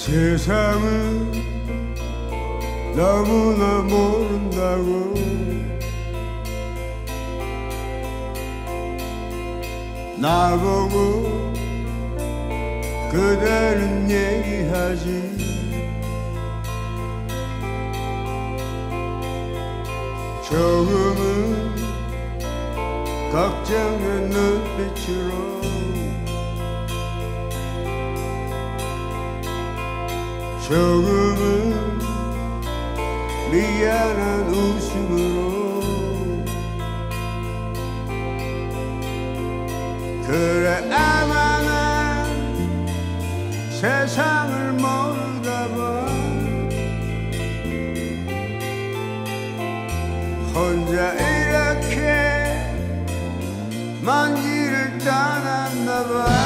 세상은 너무나 모른다고. 나보고 그대는 얘기하지. 조금은 걱정의 눈빛으로 조금은 미안한 웃음으로 그래 아마 난 세상을 모르다 봐 혼자 이렇게 먼 길을 떠났나 봐